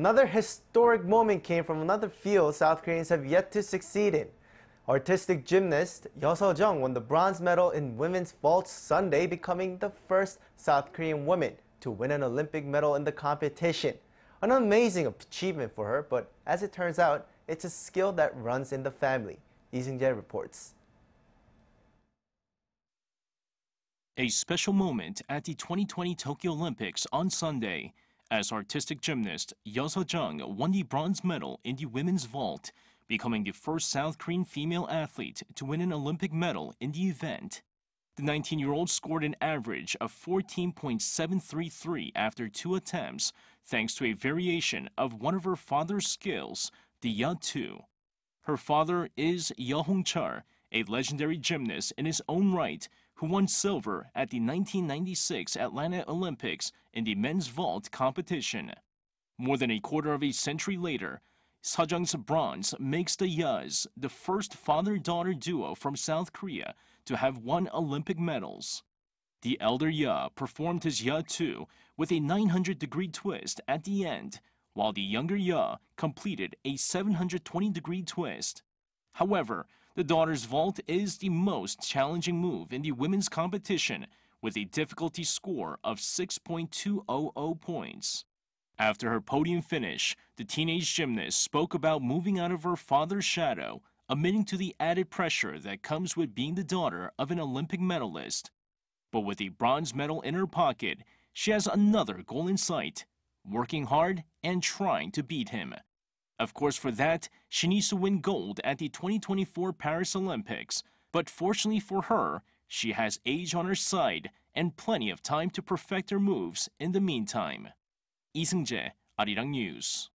Another historic moment came from another field South Koreans have yet to succeed in. Artistic gymnast Yeo Seo-jeong won the bronze medal in women's vault Sunday, becoming the first South Korean woman to win an Olympic medal in the competition. An amazing achievement for her, but as it turns out, it's a skill that runs in the family. Lee Seung-jae reports. A special moment at the 2020 Tokyo Olympics on Sunday as artistic gymnast Yeo Seo-jeong won the bronze medal in the women's vault, becoming the first South Korean female athlete to win an Olympic medal in the event. The 19-year-old scored an average of 14.733 after two attempts, thanks to a variation of one of her father's skills, the Yeo-2. Her father is Yeo Hong-chul, a legendary gymnast in his own right who won silver at the 1996 Atlanta Olympics in the men's vault competition. More than a quarter of a century later, Seo-jeong's bronze makes the Yeos the first father-daughter duo from South Korea to have won Olympic medals. The elder Yeo performed his Yeo-2 with a 900-degree twist at the end, while the younger Yeo completed a 720-degree twist. However, the daughter's vault is the most challenging move in the women's competition with a difficulty score of 6.200 points. After her podium finish, the teenage gymnast spoke about moving out of her father's shadow, admitting to the added pressure that comes with being the daughter of an Olympic medalist. But with a bronze medal in her pocket, she has another goal in sight, working hard and trying to beat him. Of course, for that, she needs to win gold at the 2024 Paris Olympics. But fortunately for her, she has age on her side and plenty of time to perfect her moves in the meantime. Lee Seung-jae, Arirang News.